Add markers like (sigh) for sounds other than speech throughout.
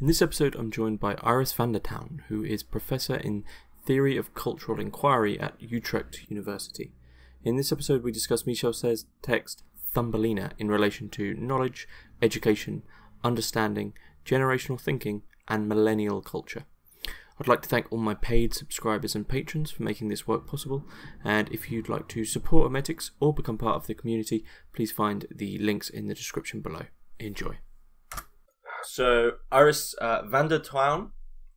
In this episode, I'm joined by Iris van der Tuin, who is Professor in Theory of Cultural Inquiry at Utrecht University. In this episode, we discuss Michel Serres' text Thumbelina in relation to knowledge, education, understanding, generational thinking, and millennial culture. I'd like to thank all my paid subscribers and patrons for making this work possible. And if you'd like to support Hermitix or become part of the community, please find the links in the description below. Enjoy. So, Iris uh, van der Tuin,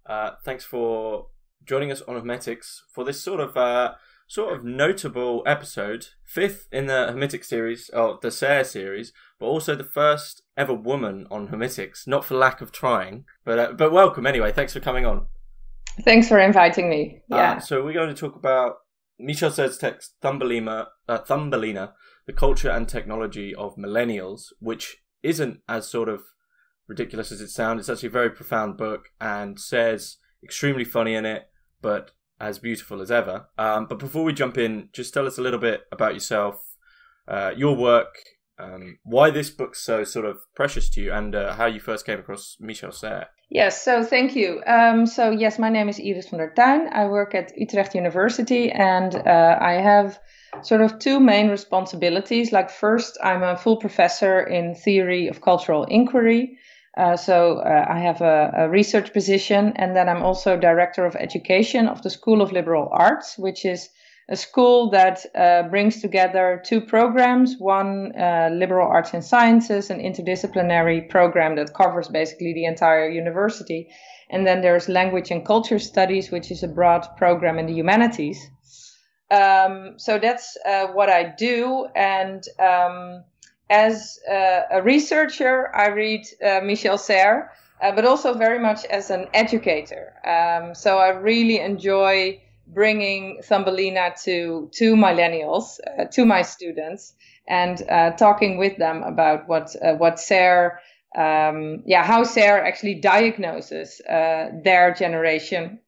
uh, thanks for joining us on Hermitix for this sort of uh, sort of notable episode, fifth in the Hermetic series, or the Serres series, but also the first ever woman on Hermitix. Not for lack of trying, but uh, but welcome anyway. Thanks for coming on. Thanks for inviting me. Uh, yeah. so we're going to talk about Michel Serres' text Thumbelina, uh, Thumbelina, the culture and technology of millennials, which isn't as sort of ridiculous as it sounds. It's actually a very profound book and says extremely funny in it, but as beautiful as ever. Um, but before we jump in, just tell us a little bit about yourself, uh, your work, um, why this book's so sort of precious to you, and uh, how you first came across Michel Serres. Yes, so thank you. Um, so yes, my name is Iris van der Tuin. I work at Utrecht University, and uh, I have sort of two main responsibilities. Like first, I'm a full professor in theory of cultural inquiry. Uh, so uh, I have a, a, research position, and then I'm also director of education of the School of Liberal Arts, which is a school that uh, brings together two programs: one uh, liberal arts and sciences, an interdisciplinary program that covers basically the entire university, and then there's language and culture studies, which is a broad program in the humanities. Um, so that's uh, what I do, and um, as uh, a researcher, I read uh, Michel Serres, uh, but also very much as an educator. Um, so I really enjoy bringing Thumbelina to to millennials, uh, to my students, and uh, talking with them about what uh, what Serres, um, yeah, how Serres actually diagnoses their generation.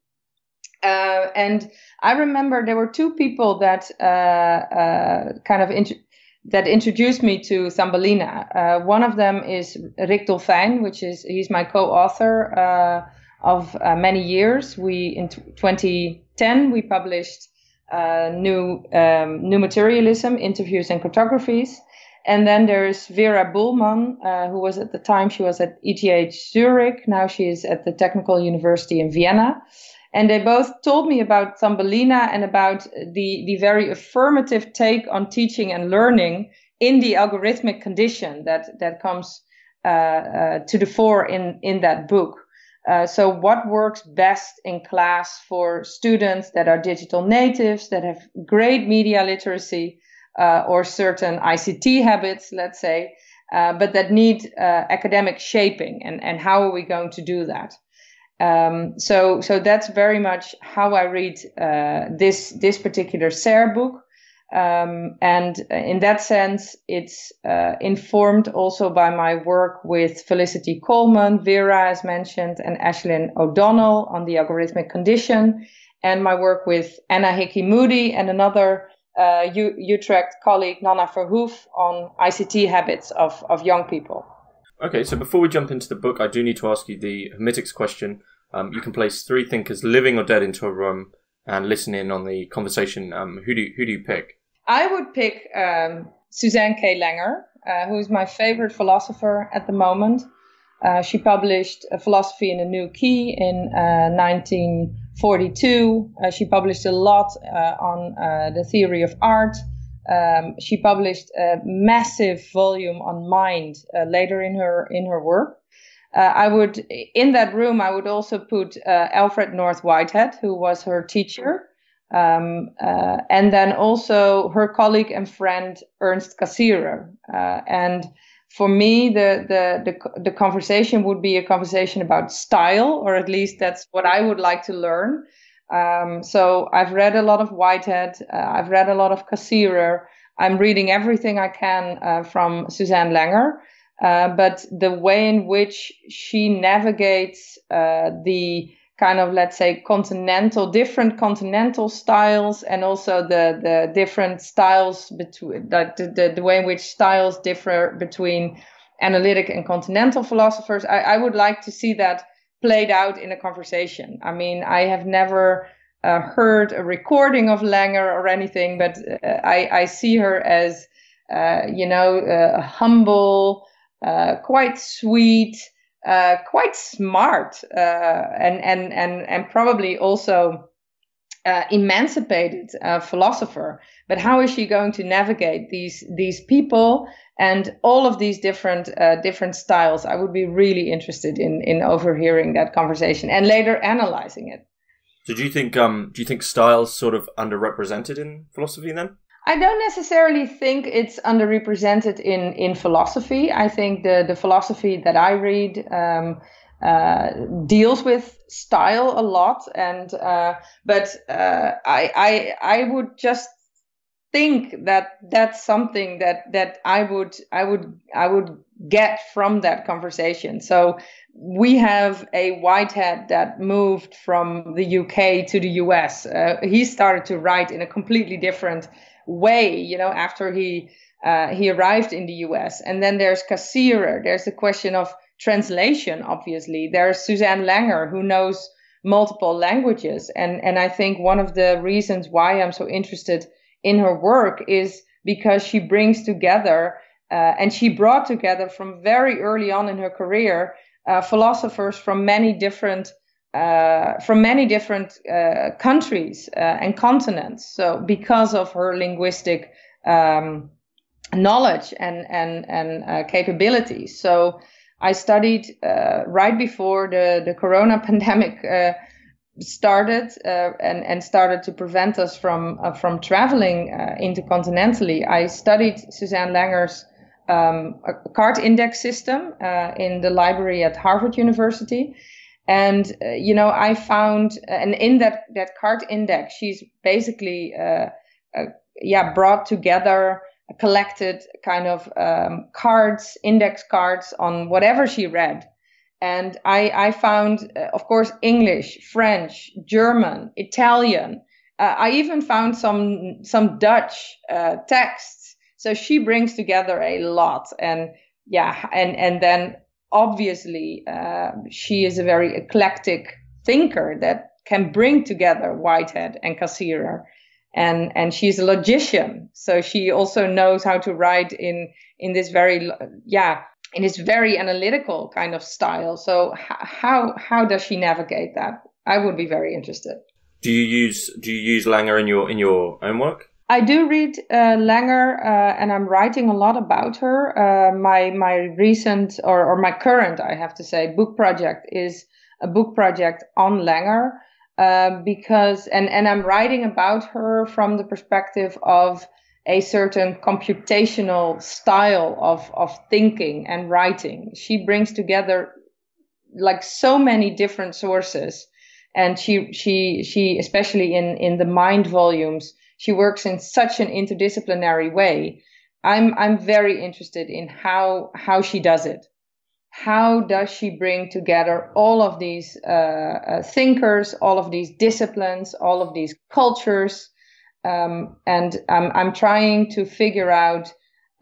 and I remember there were two people that kind of that introduced me to Thumbelina. Uh, one of them is Rick Dolphijn, which is he's my co-author uh, of uh, many years. We in t- 2010 we published uh, new um, new materialism, interviews and cartographies. And then there's Vera Buhlmann, uh, who was at the time she was at ETH Zurich. Now she is at the Technical University in Vienna. And they both told me about Thumbelina and about the, the very affirmative take on teaching and learning in the algorithmic condition that, that comes uh, uh, to the fore in, in that book. Uh, so what works best in class for students that are digital natives, that have great media literacy, uh, or certain ICT habits, let's say, uh, but that need uh, academic shaping and, and how are we going to do that? Um, so, so that's very much how I read uh, this this particular Serres book, um, and in that sense, it's uh, informed also by my work with Felicity Colman, Vera, as mentioned, and Aislinn O'Donnell on the algorithmic condition, and my work with Anna Hickey Moody and another uh, U- Utrecht colleague, Nanna Verhoeff, on ICT habits of, of young people. Okay, so before we jump into the book, I do need to ask you the Hermitix question. Um, you can place three thinkers, living or dead, into a room and listen in on the conversation. Um, who do you, who do you pick? I would pick um, Susanne K. Langer, uh, who is my favorite philosopher at the moment. Uh, she published a philosophy in a new key in uh, 1942. Uh, she published a lot uh, on uh, the theory of art. Um, she published a massive volume on mind later in her in her work. Uh, I would in that room I would also put uh, Alfred North Whitehead, who was her teacher, um, uh, and then also her colleague and friend Ernst Cassirer. Uh, and for me, the, the the the conversation would be a conversation about style, or at least that's what I would like to learn. Um, so I've read a lot of Whitehead. Uh, I've read a lot of Cassirer. I'm reading everything I can uh, from Susanne Langer. Uh, but the way in which she navigates uh, the kind of let's say continental different continental styles and also the the different styles between the, the, the way in which styles differ between analytic and continental philosophers I, I would like to see that played out in a conversation. I mean, I have never uh, heard a recording of Langer or anything, but uh, I, I see her as, uh, you know, humble, uh, quite sweet, uh, quite smart, and and and and probably also emancipated philosopher. But how is she going to navigate these these people and all of these different different styles? I would be really interested in in overhearing that conversation and later analyzing it. So do you think um do you think styles sort of underrepresented in philosophy then? I don't necessarily think it's underrepresented in in philosophy. I think the the philosophy that I read um, uh, deals with style a lot, and uh, but uh, I I I would just think that that's something that that I would I would I would get from that conversation. So we have a whitehead that moved from the UK to the US. Uh, he started to write in a completely different way, you know, after he uh, he arrived in the US. And then there's Cassirer. There's the question of translation. Obviously, there's Susanne Langer who knows multiple languages, and and I think one of the reasons why I'm so interested in her work is because she brings together. Uh, and she brought together from very early on in her career uh, philosophers from many different uh, from many different uh, countries uh, and continents. So because of her linguistic um, knowledge and and and uh, capabilities, so I studied uh, right before the the Corona (laughs) pandemic started and and started to prevent us from from traveling intercontinentally. I studied Susanne Langer's um, card index system uh, in the library at Harvard University. And uh, you know, I found, and in that that card index, she's basically, uh, uh yeah, brought together, collected kind of um, cards, index cards on whatever she read. And I, I found, uh, of course, English, French, German, Italian. Uh, I even found some some Dutch texts so she brings together a lot, and yeah, and and then obviously uh, she is a very eclectic thinker that can bring together Whitehead and Cassirer. And, and she's a logician, so she also knows how to write in in this very yeah in this very analytical kind of style. So how how does she navigate that? I would be very interested. Do you use do you use Langer in your in your own work? I do read uh, Langer, uh, and I'm writing a lot about her. Uh, my my recent or, or my current, I have to say, book project is a book project on Langer uh, because, and and I'm writing about her from the perspective of a certain computational style of of thinking and writing. She brings together like so many different sources, and she she she especially in in the mind volumes she works in such an interdisciplinary way. I'm I'm very interested in how how she does it. How does she bring together all of these uh, uh, thinkers, all of these disciplines, all of these cultures? Um, and I'm I'm trying to figure out,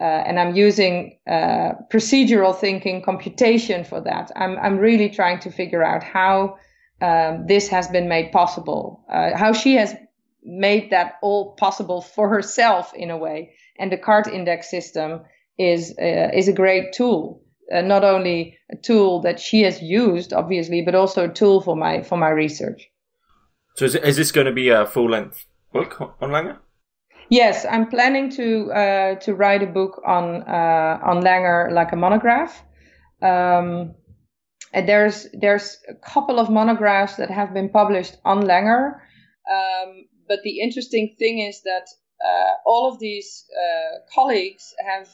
uh, and I'm using uh, procedural thinking, computation for that. I'm I'm really trying to figure out how um, this has been made possible, uh, how she has made that all possible for herself in a way. And the card index system is uh, is a great tool. Uh, not only a tool that she has used, obviously, but also a tool for my for my research. So, is, is this going to be a full length book on Langer? Yes, I'm planning to uh, to write a book on uh, on Langer, like a monograph. Um, there's there's a couple of monographs that have been published on Langer, um, but the interesting thing is that uh, all of these uh, colleagues have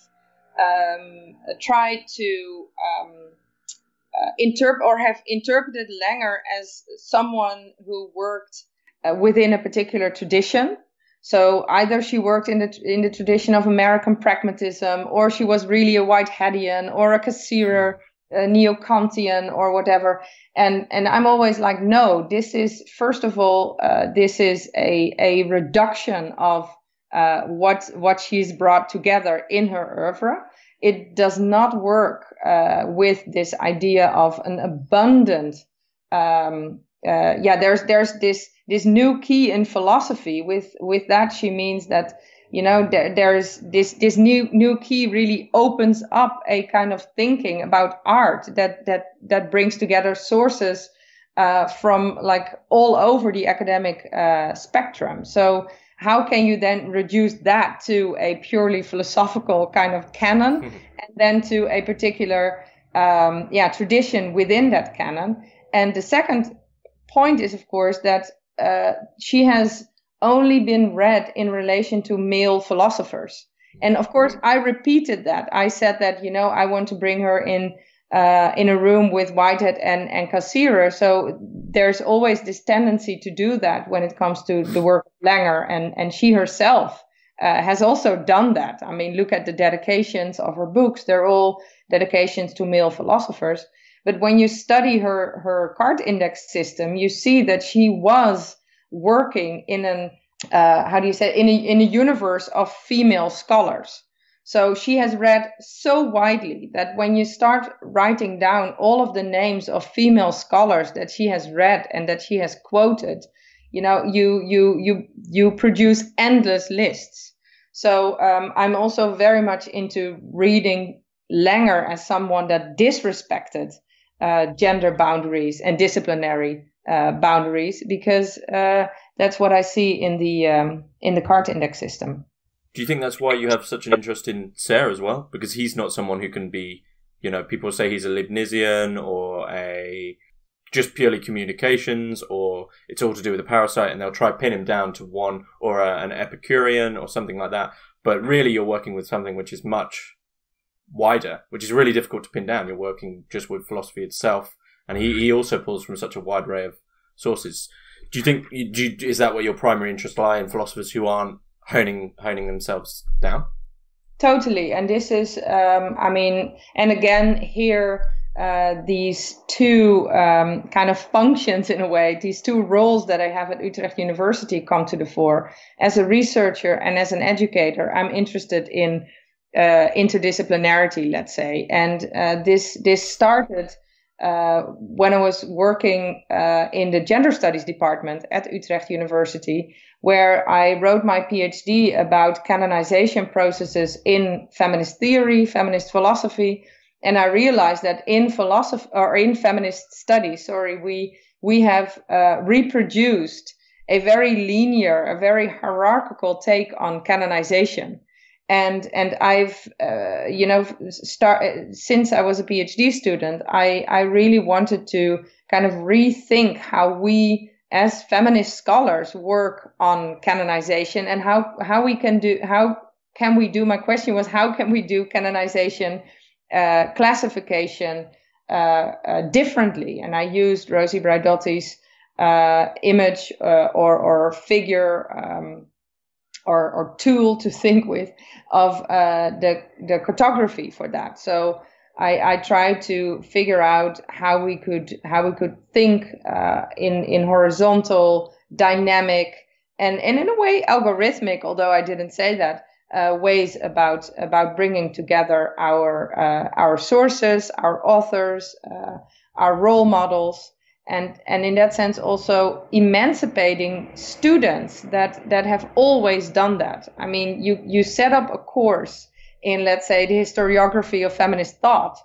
um, tried to um, uh, interpret or have interpreted Langer as someone who worked uh, within a particular tradition. So either she worked in the in the tradition of American pragmatism, or she was really a Whiteheadian or a Cassirer uh, neo-Kantian or whatever. And and I'm always like, no, this is first of all, uh, this is a a reduction of uh, what what she's brought together in her oeuvre. It does not work uh, with this idea of an abundant um, uh, yeah, there's there's this this new key in philosophy. With with that, she means that you know there, there's this this new new key really opens up a kind of thinking about art that that that brings together sources uh, from like all over the academic uh, spectrum. So how can you then reduce that to a purely philosophical kind of canon, (laughs) and then to a particular um, yeah tradition within that canon? And the second point is, of course, that uh, she has only been read in relation to male philosophers. And of course, I repeated that. I said that, you know, I want to bring her in uh, in a room with Whitehead and, and Cassirer. So there's always this tendency to do that when it comes to the work of Langer. And, and she herself uh, has also done that. I mean, look at the dedications of her books. They're all dedications to male philosophers. But when you study her, her card index system, you see that she was working in an, uh, how do you say, in a, in a universe of female scholars. So she has read so widely that when you start writing down all of the names of female scholars that she has read and that she has quoted, you know, you you you you produce endless lists. So um, I'm also very much into reading Langer as someone that disrespected uh, gender boundaries and disciplinary uh, boundaries because uh, that's what I see in the um, in the card index system. Do you think that's why you have such an interest in Serres as well? Because he's not someone who can be, you know, people say he's a Leibnizian or a just purely communications or it's all to do with a parasite and they'll try pin him down to one or a, an Epicurean or something like that. But really you're working with something which is much wider, which is really difficult to pin down. You're working just with philosophy itself. And he, he also pulls from such a wide array of sources. Do you think, do you, is that where your primary interests lie in philosophers who aren't honing honing themselves down. Totally, and this is, um, I mean, and again here. Uh, these two um, kind of functions in a way, these two roles that I have at Utrecht University come to the fore. As a researcher and as an educator, I'm interested in uh, interdisciplinarity, let's say, and uh, this this started uh, when I was working uh, in the gender studies department at Utrecht University, where I wrote my PhD about canonization processes in feminist theory, feminist philosophy, and I realized that in philosophy or in feminist studies, sorry, we we have uh, reproduced a very linear, a very hierarchical take on canonization and and I've uh, you know start since I was a PhD student, I I really wanted to kind of rethink how we as feminist scholars work on canonization and how how we can do how can we do my question was how can we do canonization uh, classification uh, uh differently? And I used Rosi Braidotti's uh, image uh, or or figure um, or, or tool to think with of uh, the the cartography for that. So I, I tried to figure out how we could how we could think uh, in in horizontal, dynamic, and and in a way algorithmic. Although I didn't say that. Uh, ways about about bringing together our uh, our sources, our authors, uh, our role models, and and in that sense also emancipating students that that have always done that. I mean you you set up a course in let's say the historiography of feminist thought.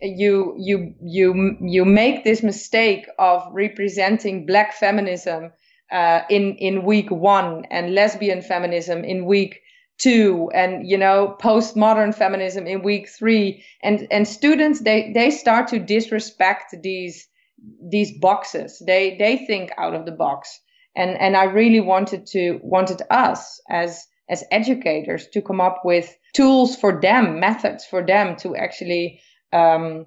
You you you you make this mistake of representing black feminism uh, in in week one and lesbian feminism in week two and you know postmodern feminism in week three. And and students they they start to disrespect these these boxes. They they think out of the box, and and I really wanted to wanted us as as educators to come up with tools for them, methods for them to actually um,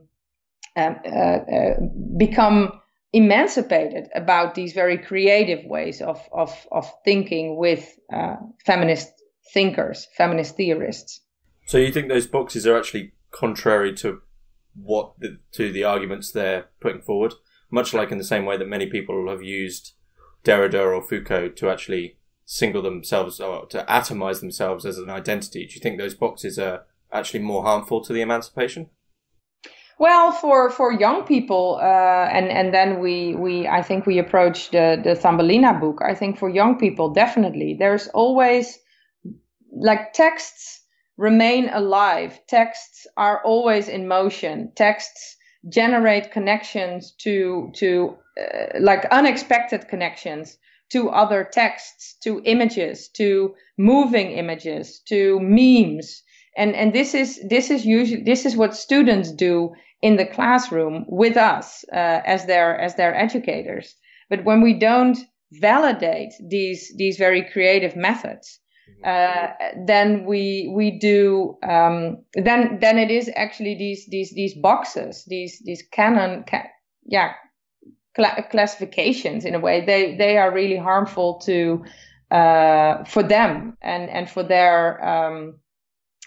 um uh, uh, become emancipated about these very creative ways of of of thinking with uh, feminist thinkers, feminist theorists. So you think those boxes are actually contrary to what the, to the arguments they're putting forward, much like in the same way that many people have used Derrida or Foucault to actually single themselves or to atomize themselves as an identity. Do you think those boxes are actually more harmful to the emancipation? Well, for for young people, uh, and and then we we I think we approach the the Thumbelina book. I think for young people, definitely, there's always like texts remain alive. Texts are always in motion. Texts generate connections to to uh, like unexpected connections to other texts, to images, to moving images, to memes. And, and this is this is usually this is what students do in the classroom with us uh, as their as their educators. But when we don't validate these these very creative methods, uh, then we we do um, then then it is actually these these these boxes these these canon ca- yeah cl- classifications in a way. They they are really harmful to uh, for them and and for their um,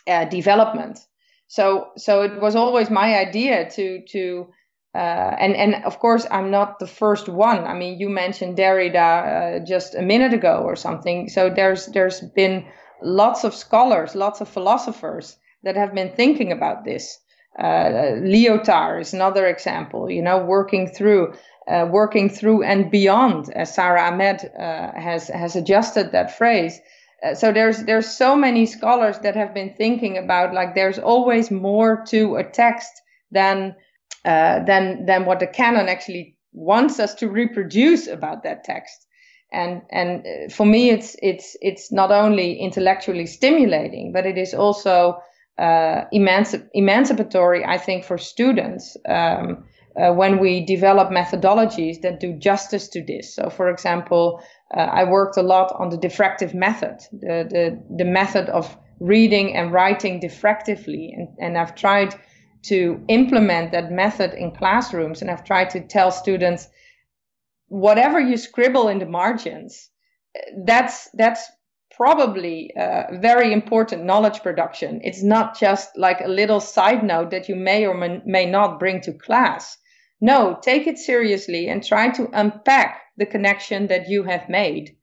uh, development. So so it was always my idea to to uh, and and of course I'm not the first one. I mean, you mentioned Derrida uh, just a minute ago or something. So there's there's been lots of scholars, lots of philosophers that have been thinking about this. Uh, Lyotard is another example. You know, working through uh, working through and beyond, as Sara Ahmed uh, has has adjusted that phrase. Uh, so there's there's so many scholars that have been thinking about like there's always more to a text than uh, than than what the canon actually wants us to reproduce about that text. And and uh, for me, it's it's it's not only intellectually stimulating, but it is also uh, emancip- emancipatory. I think for students. Um, uh, when we develop methodologies that do justice to this. So, for example, uh, I worked a lot on the diffractive method, the, the, the method of reading and writing diffractively. And, and I've tried to implement that method in classrooms. And I've tried to tell students whatever you scribble in the margins, that's that's probably very important knowledge production. It's not just like a little side note that you may or may, may not bring to class. No, take it seriously and try to unpack the connection that you have made.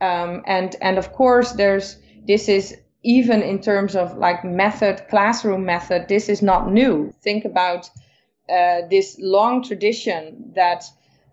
Um, and and of course, there's this is even in terms of like method, classroom method, this is not new. Think about uh, this long tradition that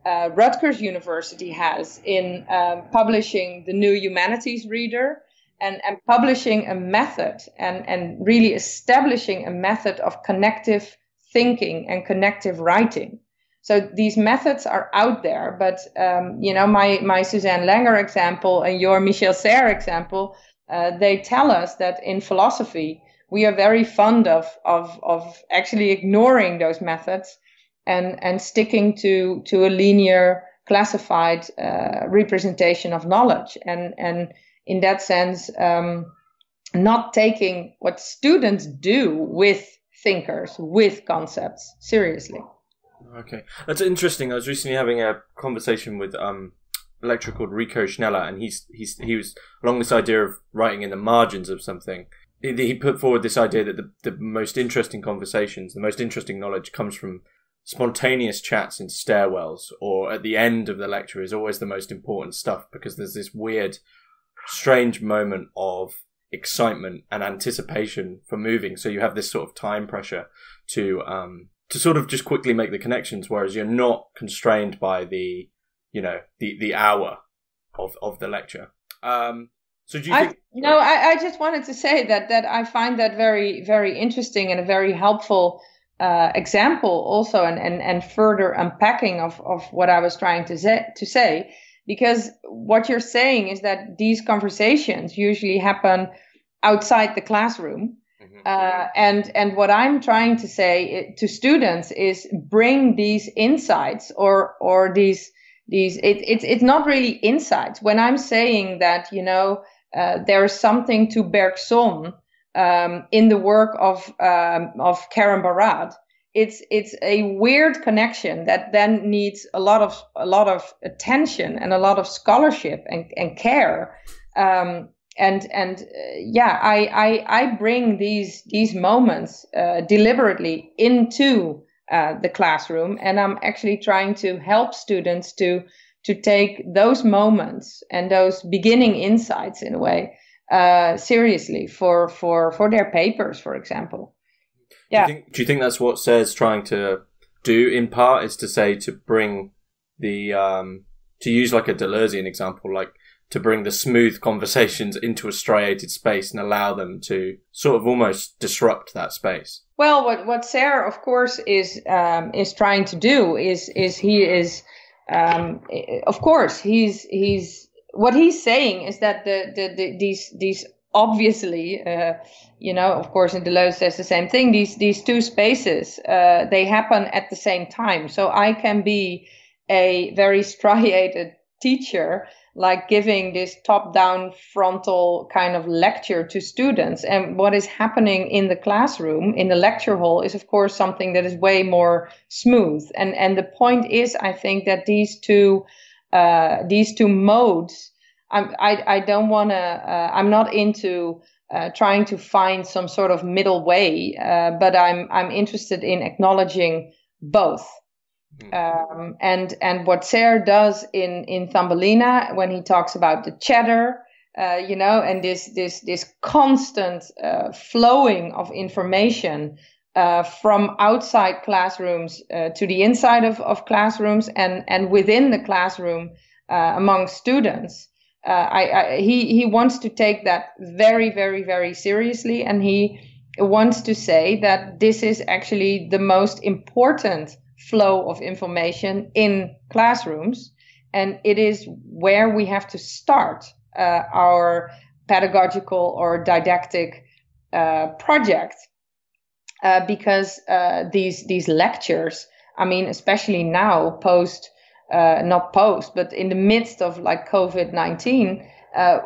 uh, Rutgers University has in um, publishing the new humanities reader and, and publishing a method and, and really establishing a method of connective thinking and connective writing. So these methods are out there, but um, you know my my Susanne Langer example and your Michel Serres example uh, they tell us that in philosophy we are very fond of of of actually ignoring those methods and and sticking to to a linear classified uh, representation of knowledge and and in that sense um, not taking what students do with thinkers with concepts seriously. Okay. That's interesting. I was recently having a conversation with um lecturer called Rico Sneller, and he's he's he was along this idea of writing in the margins of something. He, he put forward this idea that the, the most interesting conversations, the most interesting knowledge, comes from spontaneous chats in stairwells or at the end of the lecture is always the most important stuff because there's this weird, strange moment of excitement and anticipation for moving. So you have this sort of time pressure to um, to sort of just quickly make the connections, whereas you're not constrained by the you know the the hour of of the lecture. Um, so do you I, think? No, I, I just wanted to say that that I find that very very interesting and a very helpful uh, example also, and, and and further unpacking of of what I was trying to say to say. Because what you're saying is that these conversations usually happen outside the classroom. Mm-hmm. Uh, and and what I'm trying to say to students is bring these insights or or these these it, it's it's not really insights. When i'm saying that you know uh, there's something to bergson um, in the work of um, of karen barad it's it's a weird connection that then needs a lot of a lot of attention and a lot of scholarship and, and care. Um, and and uh, yeah I, I i bring these these moments uh, deliberately into uh, the classroom and i'm actually trying to help students to to take those moments and those beginning insights in a way uh, seriously for for for their papers for example Yeah. Do you think, do you think that's what Serres' trying to do in part is to say to bring the um, to use like a Deleuzean example, like to bring the smooth conversations into a striated space and allow them to sort of almost disrupt that space. Well, what what Serres, of course, is um, is trying to do is is he is, um, of course, he's he's what he's saying is that the the, the these these obviously, uh, you know, of course, in Deleuze says the same thing. These these two spaces uh, they happen at the same time. So I can be a very striated teacher like giving this top down frontal kind of lecture to students. And what is happening in the classroom, in the lecture hall, is of course something that is way more smooth. And, and the point is, I think that these two, uh, these two modes, I'm, I, I don't want to, uh, I'm not into uh, trying to find some sort of middle way, uh, but I'm, I'm interested in acknowledging both. Mm. Um, and and what Serres does in in Thumbelina when he talks about the chatter, uh, you know, and this this this constant uh, flowing of information uh, from outside classrooms uh, to the inside of, of classrooms and and within the classroom uh, among students. Uh, I, I, he he wants to take that very very very seriously, and he wants to say that this is actually the most important flow of information in classrooms. And it is where we have to start uh, our pedagogical or didactic uh, project uh, because uh, these these lectures, I mean, especially now post, uh, not post, but in the midst of like COVID nineteen, uh,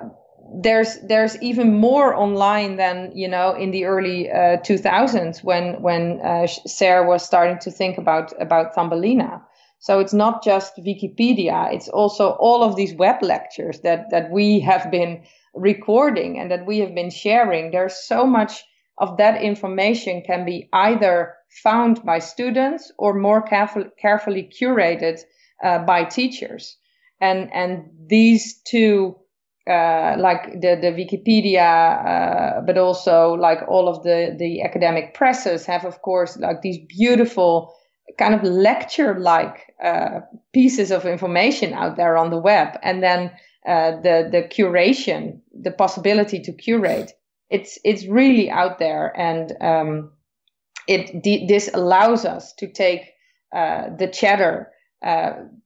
there's there's even more online than you know in the early uh, 2000s when when uh, Serres was starting to think about about Thumbelina. So it's not just Wikipedia; it's also all of these web lectures that that we have been recording and that we have been sharing. There's so much of that information can be either found by students or more careful, carefully curated uh, by teachers. And and these two uh, like the the Wikipedia, uh, but also like all of the the academic presses have, of course, like these beautiful kind of lecture like uh, pieces of information out there on the web, and then uh, the the curation, the possibility to curate, it's it's really out there, and um, it this allows us to take uh, the chatter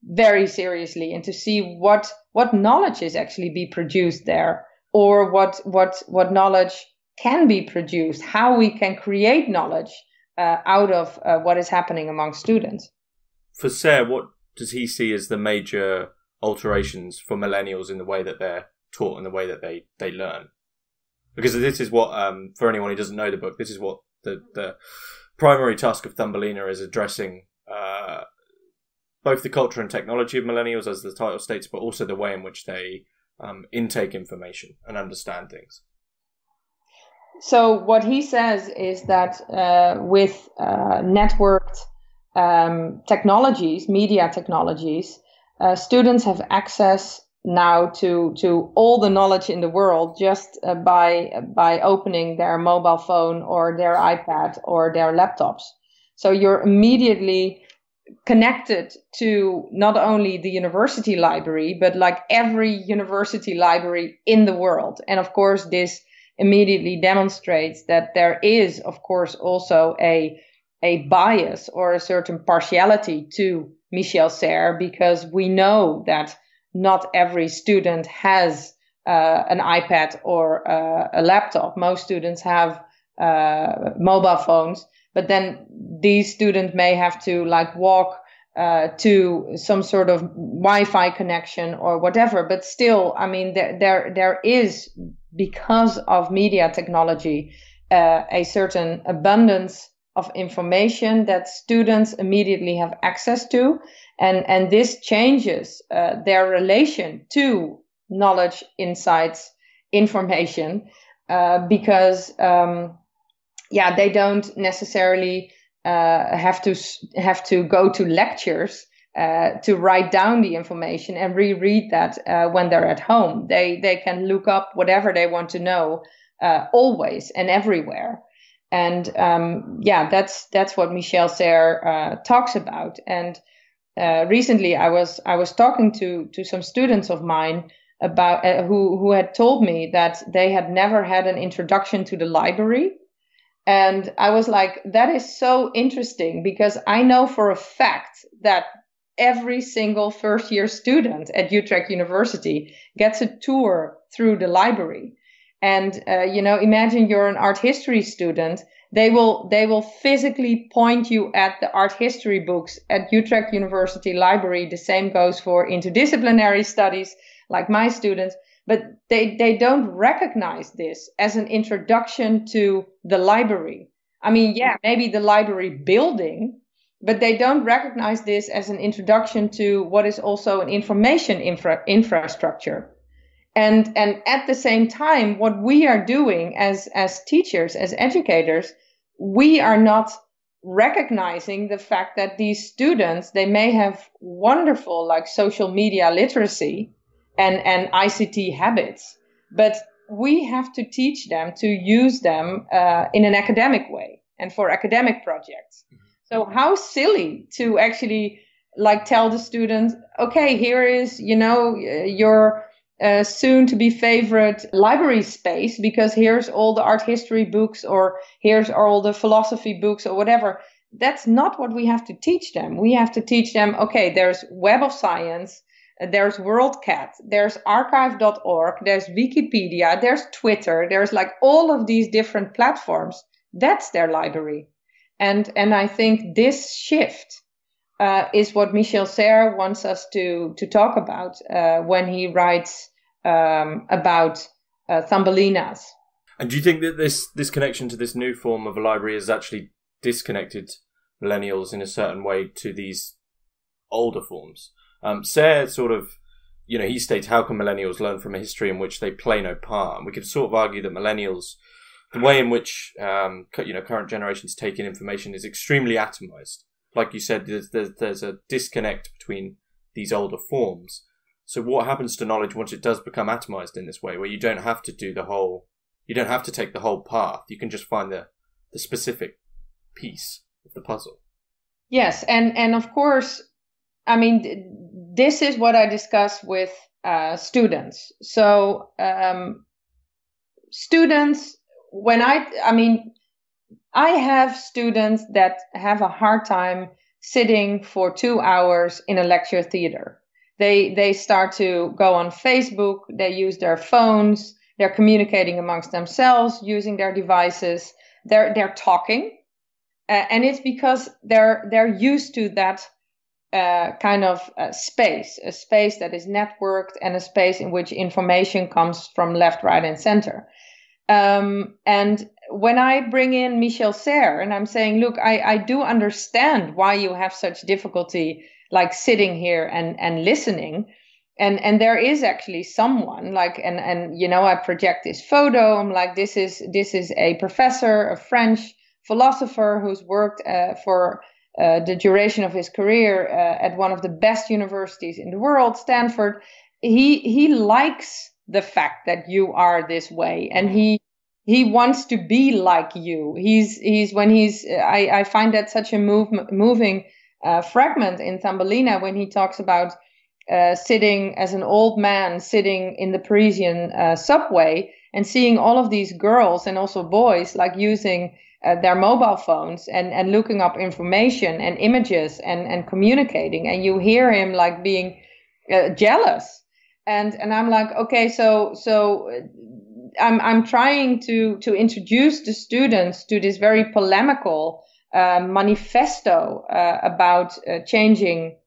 very seriously and to see what what knowledge is actually be produced there or what what what knowledge can be produced how we can create knowledge uh, out of uh, what is happening among students. For Serres, what does he see as the major alterations for millennials in the way that they're taught and the way that they they learn? Because this is what um, for anyone who doesn't know the book this is what the the primary task of Thumbelina is addressing uh, both the culture and technology of millennials, as the title states, but also the way in which they um, intake information and understand things. So what he says is that uh, with uh, networked um, technologies, media technologies, uh, students have access now to to all the knowledge in the world just uh, by by opening their mobile phone or their iPad or their laptops. So you're immediately connected to not only the university library, but like every university library in the world. And of course, this immediately demonstrates that there is, of course, also a, a bias or a certain partiality to Michel Serres because we know that not every student has uh, an iPad or uh, a laptop. Most students have uh, mobile phones but then these students may have to like walk uh, to some sort of Wi-Fi connection or whatever. But still, I mean, there there there is because of media technology uh, a certain abundance of information that students immediately have access to, and and this changes uh, their relation to knowledge, insights, information, uh, because. Um, yeah, they don't necessarily uh, have to have to go to lectures uh, to write down the information and reread that uh, when they're at home. They they can look up whatever they want to know uh, always and everywhere. And um, yeah, that's that's what Michel Serres uh, talks about. And uh, recently, I was I was talking to to some students of mine about who who had told me that they had never had an introduction to the library. And I was like, that is so interesting because I know for a fact that every single first year student at Utrecht University gets a tour through the library. And uh, you know, imagine you're an art history student. They will they will physically point you at the art history books at Utrecht University Library. The same goes for interdisciplinary studies, like my students. But they they don't recognize this as an introduction to the library. I mean, yeah, maybe the library building, but they don't recognize this as an introduction to what is also an information infra- infrastructure and and at the same time what we are doing as as teachers as educators we are not recognizing the fact that these students they may have wonderful like social media literacy and and ICT habits but we have to teach them to use them uh, in an academic way and for academic projects so how silly to actually like tell the students okay here is you know your uh, soon to be favorite library space because here's all the art history books or here's all the philosophy books or whatever. That's not what we have to teach them. We have to teach them, okay, there's Web of Science, uh, there's WorldCat, there's archive.org, there's Wikipedia, there's Twitter, there's like all of these different platforms. That's their library. And, and I think this shift uh, is what Michel Serres wants us to to talk about uh, when he writes um, about uh, Thumbelinas. And do you think that this this connection to this new form of a library has actually disconnected millennials in a certain way to these older forms? Um, Serres sort of, you know, he states, how can millennials learn from a history in which they play no part? And we could sort of argue that millennials, the way in which um, you know current generations take in information is extremely atomized like you said, there's, there's, there's a disconnect between these older forms. So what happens to knowledge once it does become atomized in this way, where you don't have to do the whole, you don't have to take the whole path. You can just find the, the specific piece of the puzzle. Yes, and and of course, I mean, this is what I discuss with uh, students. So um, students, when I, I mean, I have students that have a hard time sitting for two hours in a lecture theater. They they start to go on Facebook. They use their phones. They're communicating amongst themselves using their devices. They're they're talking, uh, and it's because they're they're used to that uh, kind of uh, space, a space that is networked and a space in which information comes from left, right, and center. Um, and when I bring in Michel Serres and I'm saying, look, I, I do understand why you have such difficulty like sitting here and, and listening. And and there is actually someone like and and you know I project this photo. I'm like this is this is a professor, a French philosopher who's worked uh, for uh, the duration of his career uh, at one of the best universities in the world, Stanford. He he likes the fact that you are this way and he he wants to be like you he's he's when he's i i find that such a move, moving uh, fragment in Thumbelina when he talks about uh, sitting as an old man sitting in the Parisian uh, subway and seeing all of these girls and also boys like using uh, their mobile phones and, and looking up information and images and, and communicating and you hear him like being uh, jealous. And and i'm like okay so so uh, i'm i'm trying to to introduce the students to this very polemical uh, manifesto uh, about uh, changing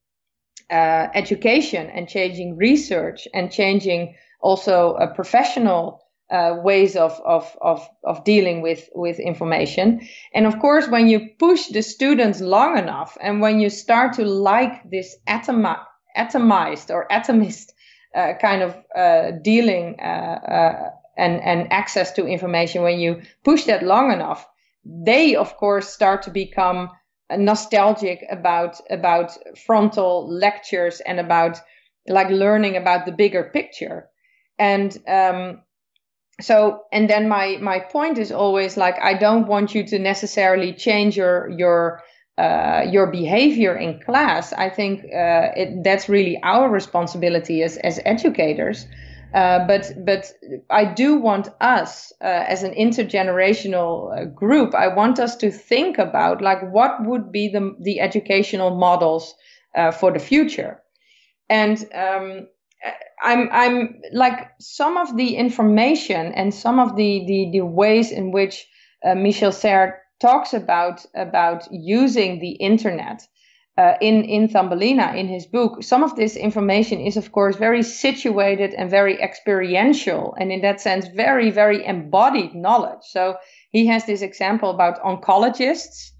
education and changing research and changing also a professional ways of, of, of, of dealing with, with information. And of course, when you push the students long enough and when you start to like this atom- atomized or atomist uh, kind of uh, dealing uh, and and access to information when you push that long enough they of course start to become nostalgic about about frontal lectures and about like learning about the bigger picture and um, so and then my my point is always like I don't want you to necessarily change your your uh, your behavior in class. I think uh, it, that's really our responsibility as as educators. Uh, but but I do want us uh, as an intergenerational uh, group. I want us to think about like what would be the the educational models uh, for the future, and um, I'm I'm like some of the information and some of the the, the ways in which uh, Michel Serres talks about about using the internet uh, in in Thumbelina in his book. Some of this information is of course very situated and very experiential, and in that sense very very embodied knowledge. So he has this example about oncologists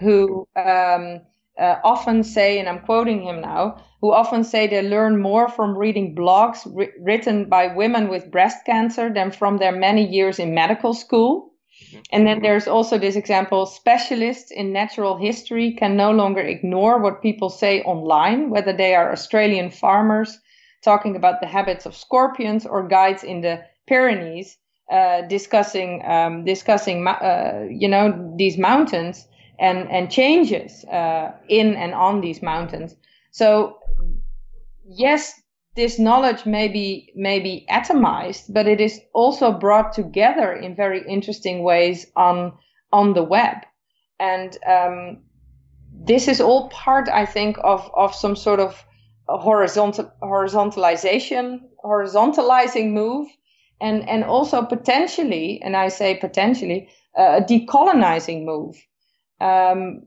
who. Um, uh, often say, and I'm quoting him now, who often say they learn more from reading blogs ri- written by women with breast cancer than from their many years in medical school. Mm-hmm. And then there's also this example specialists in natural history can no longer ignore what people say online, whether they are Australian farmers talking about the habits of scorpions or guides in the Pyrenees uh, discussing um, discussing uh, you know these mountains and and changes uh, in and on these mountains. So yes, this knowledge may be may be atomized, but it is also brought together in very interesting ways on on the web, and um, this is all part, I think, of of some sort of horizontal horizontalization, horizontalizing move, and and also potentially, and I say potentially, uh, a decolonizing move um,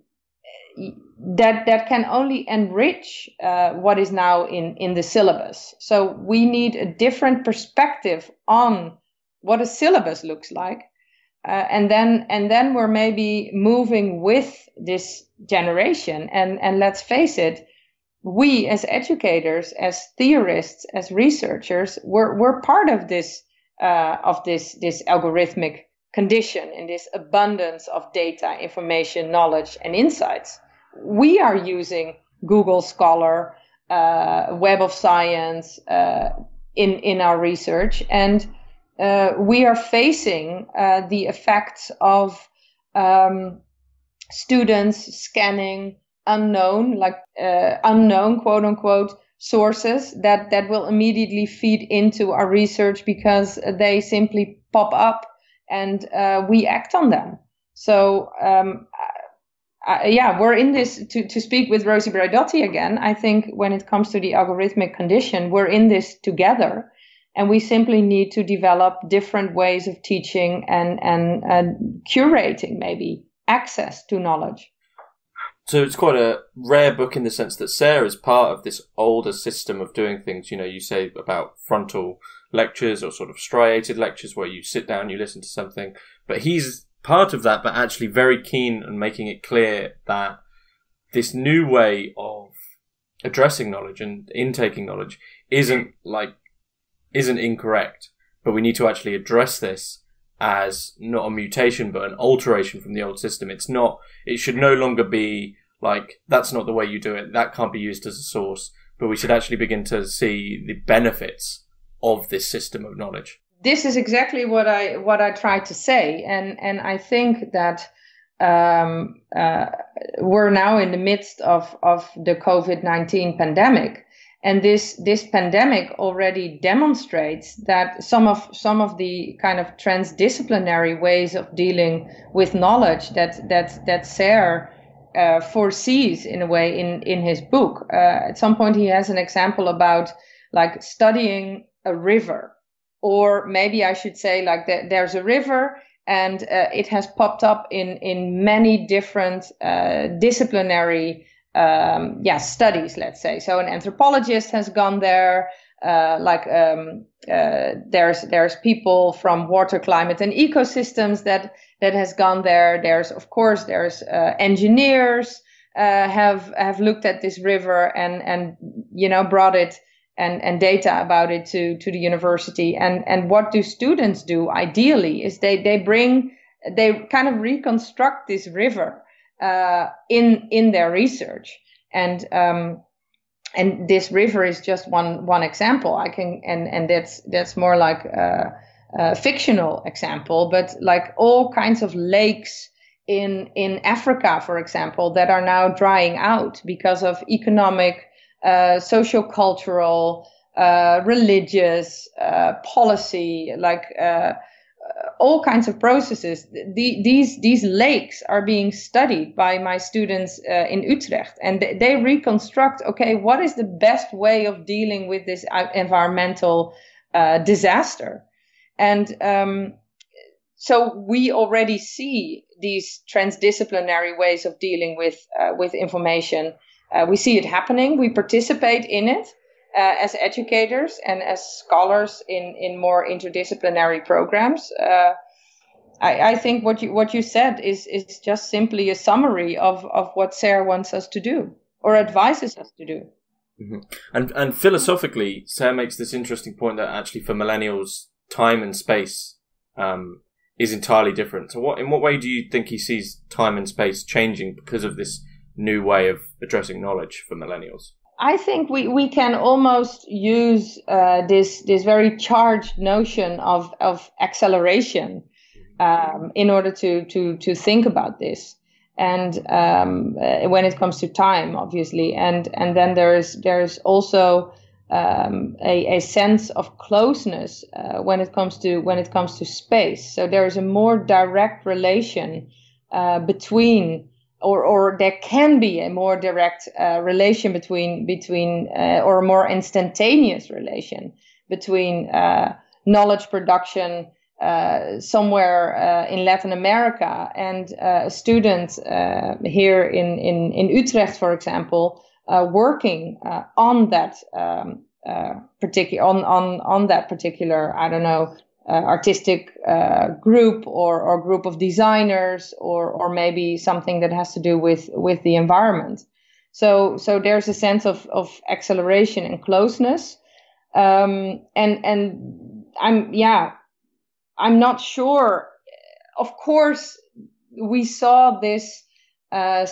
that that can only enrich uh, what is now in in the syllabus. So we need a different perspective on what a syllabus looks like, uh, and then and then we're maybe moving with this generation. And and let's face it, we as educators, as theorists, as researchers, we're we're part of this uh, of this this algorithmic condition in this abundance of data, information, knowledge, and insights. We are using Google Scholar, uh, Web of Science uh, in in our research, and uh, we are facing uh, the effects of um, students scanning unknown, like uh, unknown, quote unquote, sources that that will immediately feed into our research because they simply pop up and uh, we act on them. So um, uh, yeah, we're in this to, to speak with Rosi Braidotti again. I think when it comes to the algorithmic condition, we're in this together, and we simply need to develop different ways of teaching and and, and curating maybe access to knowledge. So it's quite a rare book in the sense that Serres is part of this older system of doing things. You know, you say about frontal lectures or sort of striated lectures where you sit down, you listen to something. But he's part of that, but actually very keen on making it clear that this new way of addressing knowledge and intaking knowledge isn't like, isn't incorrect, but we need to actually address this as not a mutation, but an alteration from the old system. It's not, it should no longer be like, that's not the way you do it. That can't be used as a source, but we should actually begin to see the benefits of this system of knowledge. This is exactly what I what I tried to say, and and I think that um, uh, we're now in the midst of of the COVID nineteen pandemic, and this this pandemic already demonstrates that some of some of the kind of transdisciplinary ways of dealing with knowledge that that that Serres uh, foresees in a way in in his book. Uh, at some point, he has an example about like studying a river. Or maybe i should say like the, there's a river and uh, it has popped up in in many different uh, disciplinary um, yeah studies let's say. So an anthropologist has gone there uh, like um, uh, there's there's people from water climate and ecosystems that that has gone there. There's of course there's uh, engineers uh, have have looked at this river and and you know brought it and, and data about it to, to the university. And, and what do students do ideally is they, they bring, they kind of reconstruct this river uh, in, in their research. And, um, and this river is just one, one example. I can, and, and that's, that's more like, uh, uh, fictional example, but like all kinds of lakes in in Africa, for example, that are now drying out because of economic, uh, socio-cultural, uh, religious uh, policy, like uh, all kinds of processes. The, these these lakes are being studied by my students uh, in Utrecht, and they, reconstruct. Okay, what is the best way of dealing with this environmental disaster? And um, so we already see these transdisciplinary ways of dealing with with information. Uh, we see it happening. We participate in it uh, as educators and as scholars in, in more interdisciplinary programs. Uh, I, I, think what you what you said is is just simply a summary of, of what Serres wants us to do or advises us to do. Mm-hmm. And and philosophically, Serres makes this interesting point that actually for millennials, time and space um, is entirely different. So, what in what way do you think he sees time and space changing because of this new way of addressing knowledge for millennials? I think we, we can almost use uh, this this very charged notion of of acceleration um, in order to to to think about this, and um, uh, when it comes to time, obviously, and and then there's there's also um, a, a sense of closeness uh, when it comes to when it comes to space. So there is a more direct relation uh, between or or there can be a more direct uh, relation between between uh, or a more instantaneous relation between uh, knowledge production uh, somewhere uh, in Latin America and uh, a student here in, in in Utrecht, for example, working on that um, particular on on on that particular I don't know uh, artistic uh, group or, or group of designers or, or maybe something that has to do with, with the environment. So, so there's a sense of, of acceleration and closeness. Um, and, and I'm, yeah, I'm not sure. Of course, we saw this uh,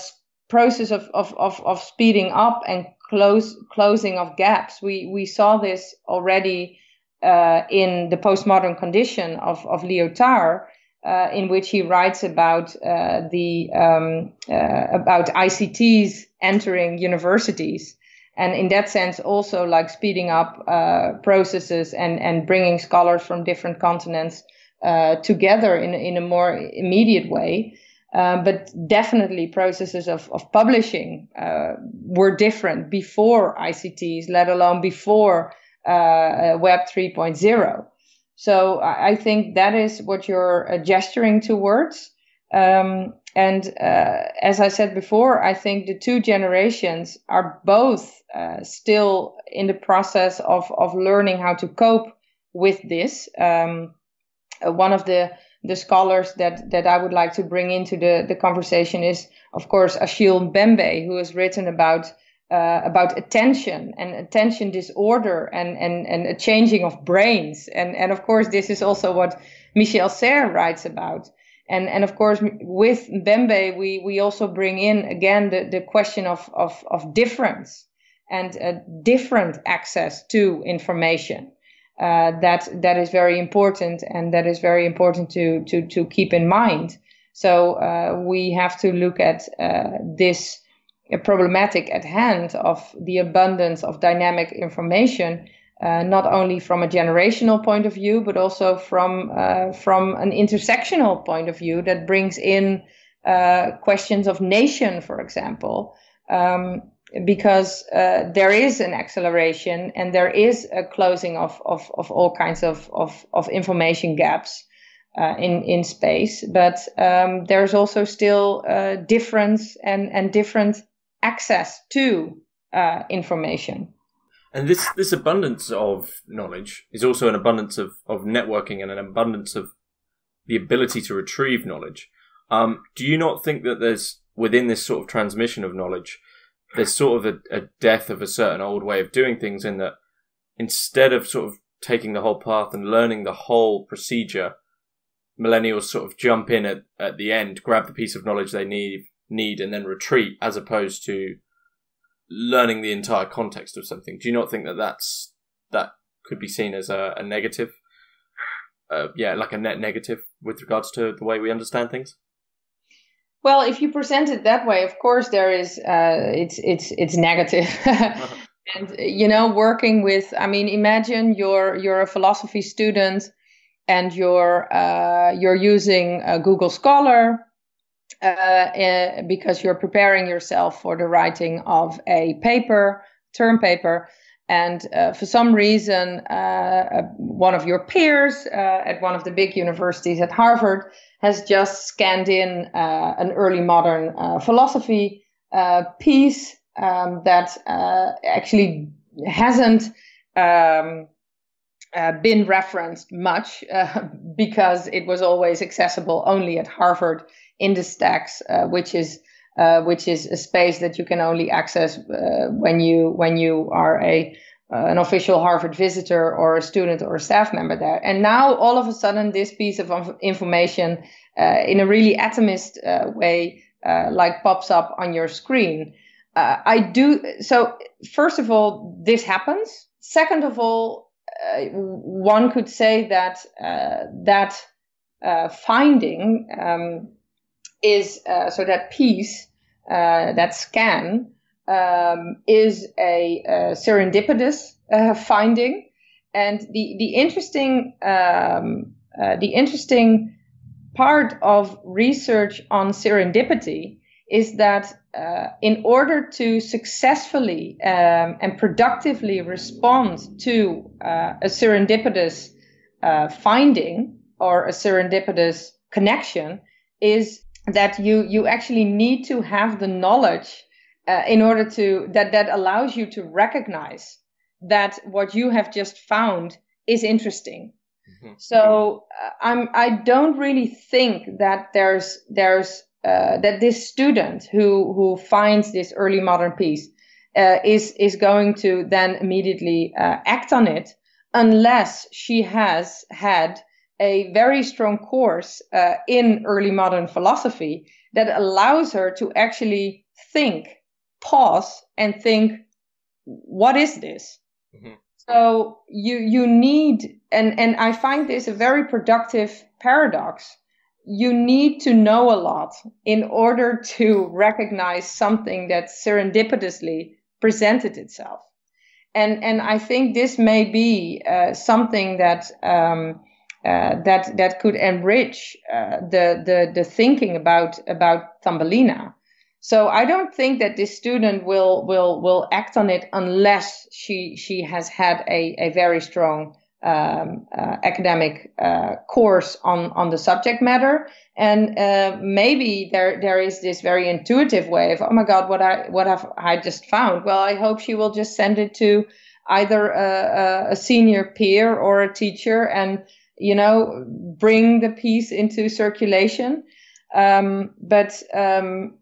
process of, of, of, of speeding up and close, closing of gaps. We, we saw this already uh, in the postmodern condition of, of Lyotard, uh, in which he writes about uh, the um, uh, about ICTs entering universities, and in that sense also like speeding up uh, processes and and bringing scholars from different continents uh, together in in a more immediate way. but definitely processes of, of publishing were different before ICTs, let alone before uh, Web 3.0. So I think that is what you're uh, gesturing towards. Um, and uh, as I said before, I think the two generations are both uh, still in the process of, of learning how to cope with this. Um, uh, one of the the scholars that, that I would like to bring into the, the conversation is, of course, Achille Mbembe, who has written about uh, about attention and attention disorder and, and, and a changing of brains. And, and of course, this is also what Michel Serres writes about. And, and of course, with Mbembe, we, we also bring in again the, the question of, of, of difference and a different access to information. Uh, that that is very important, and that is very important to to to keep in mind. So uh, we have to look at uh, this problematic at hand of the abundance of dynamic information, uh, not only from a generational point of view, but also from uh, from an intersectional point of view that brings in uh, questions of nation, for example, um, because uh, there is an acceleration and there is a closing of of, of all kinds of, of, of information gaps. Uh, in in space, but um, there's also still uh, difference and and different access to uh, information. And this, this abundance of knowledge is also an abundance of, of networking and an abundance of the ability to retrieve knowledge. Um, do you not think that there's, within this sort of transmission of knowledge, there's sort of a, a death of a certain old way of doing things in that instead of sort of taking the whole path and learning the whole procedure, millennials sort of jump in at, at the end, grab the piece of knowledge they need, need and then retreat as opposed to learning the entire context of something. Do you not think that that's that could be seen as a, a negative? uh, yeah, like a net negative with regards to the way we understand things? Well, if you present it that way, of course there is uh, it's it's it's negative. (laughs) and you know, working with I mean, imagine you're you're a philosophy student and you're uh, you're using Google Scholar uh, uh, because you're preparing yourself for the writing of a paper, term paper, and uh, for some reason, uh, one of your peers uh, at one of the big universities at Harvard has just scanned in uh, an early modern philosophy piece um, that actually hasn't um, been referenced much (laughs) because it was always accessible only at Harvard in the stacks, uh, which is uh, which is a space that you can only access uh, when you when you are a uh, an official Harvard visitor or a student or a staff member there. And now all of a sudden, this piece of information, uh, in a really atomist uh, way, like pops up on your screen. I do so. First of all, this happens. Second of all, one could say that that finding um, is uh, so that piece, uh, that scan, um, is a, a serendipitous uh, finding, and the the interesting um, uh, the interesting part of research on serendipity is that uh, in order to successfully um, and productively respond to uh, a serendipitous finding or a serendipitous connection is that you you actually need to have the knowledge uh, in order to that that allows you to recognize that what you have just found is interesting. Mm-hmm. So uh, I'm I don't really think that there's there's uh, that this student who who finds this early modern piece uh, is is going to then immediately uh, act on it unless she has had a very strong course uh, in early modern philosophy that allows her to actually think, pause, and think, what is this? Mm-hmm. So you you need and and I find this a very productive paradox. You need to know a lot in order to recognize something that serendipitously presented itself. And and I think this may be uh, something that um, uh, that that could enrich uh, the, the the thinking about about Thumbelina. So I don't think that this student will will will act on it unless she she has had a, a very strong um, uh, academic uh, course on on the subject matter, and uh, maybe there there is this very intuitive way of oh my god what I what have I just found? Well, I hope she will just send it to either a, a senior peer or a teacher and you know, bring the piece into circulation. Um, but um,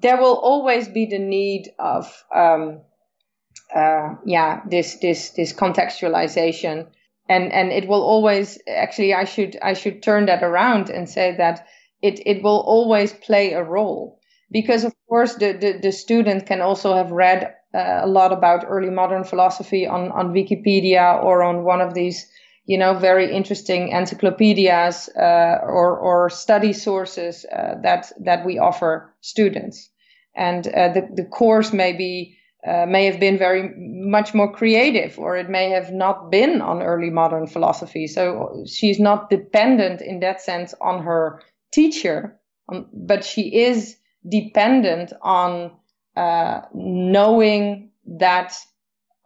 there will always be the need of, um, uh, yeah, this this this contextualization, and and it will always actually I should I should turn that around and say that it it will always play a role because of course the the, the student can also have read uh, a lot about early modern philosophy on on Wikipedia or on one of these you know, very interesting encyclopedias uh, or, or study sources uh, that that we offer students. And uh, the the course may be uh, may have been very much more creative, or it may have not been on early modern philosophy. So she's not dependent in that sense on her teacher, um, but she is dependent on uh, knowing that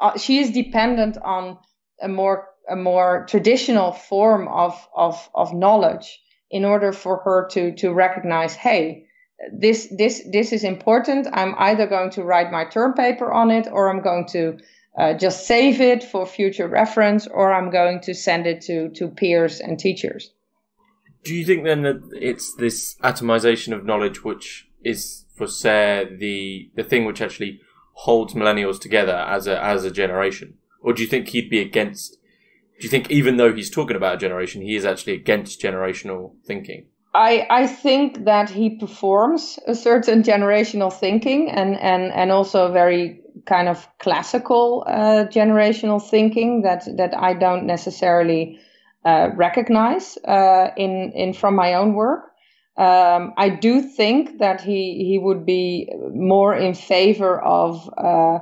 uh, she is dependent on a more a more traditional form of, of, of knowledge in order for her to, to recognize, hey, this, this, this is important. I'm either going to write my term paper on it or I'm going to uh, just save it for future reference or I'm going to send it to, to peers and teachers. Do you think then that it's this atomization of knowledge which is for Serres the the thing which actually holds millennials together as a as a generation? Or do you think he'd be against do you think even though he's talking about a generation, he is actually against generational thinking? I, I think that he performs a certain generational thinking and, and, and also very kind of classical uh, generational thinking that, that I don't necessarily uh, recognize uh, in in from my own work. Um, I do think that he he would be more in favor of uh,